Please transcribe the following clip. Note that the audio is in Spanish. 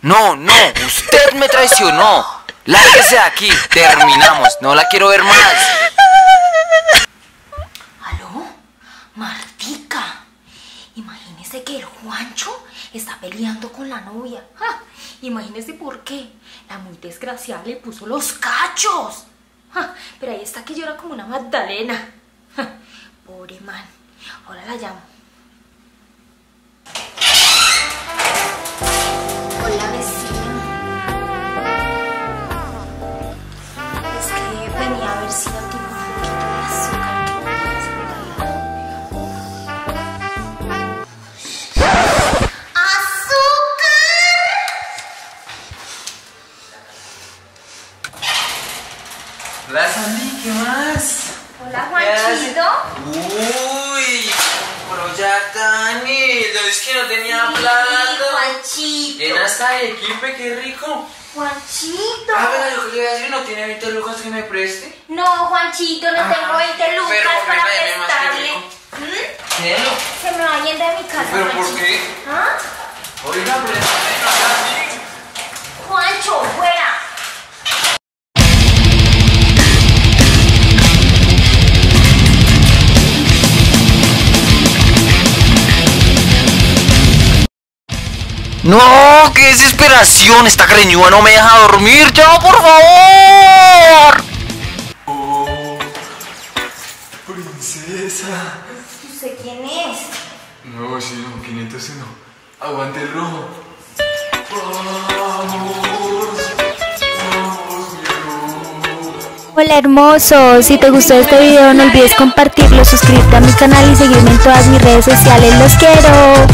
No, no, usted me traicionó. Lárguese de aquí, terminamos. No la quiero ver más. ¿Aló? Martica. Imagínese que el Juancho está peleando con la novia. Imagínese por qué. La muy desgraciada le puso los cachos. Pero ahí está que llora como una Magdalena. Pobre man. Ahora la llamo. Hola, Sandy, ¿qué más? Hola, Juanchito. Uy, pero ya Dani, es que no tenía plata. Juanchito. Tiene hasta equipo, qué rico. Juanchito. Ah, pero lo que le voy a decir, ¿no tiene 20 lucas que me preste? No, Juanchito, no Ah, tengo 20 lucas pero ¿por qué para prestarle. ¿Mm? Déjelo. Se me va yendo de mi casa, ¿Pero por Juanchito. qué? ¿Ah? Oiga, pero No, qué desesperación. Esta greñuda no me deja dormir. Ya, por favor. Princesa. ¿Usted quién es? No, sí, no, 501. Aguante el rojo. Vamos. Vamos, mi rojo. Hola hermoso, si te gustó este video no olvides compartirlo, suscribirte a mi canal y seguirme en todas mis redes sociales, los quiero.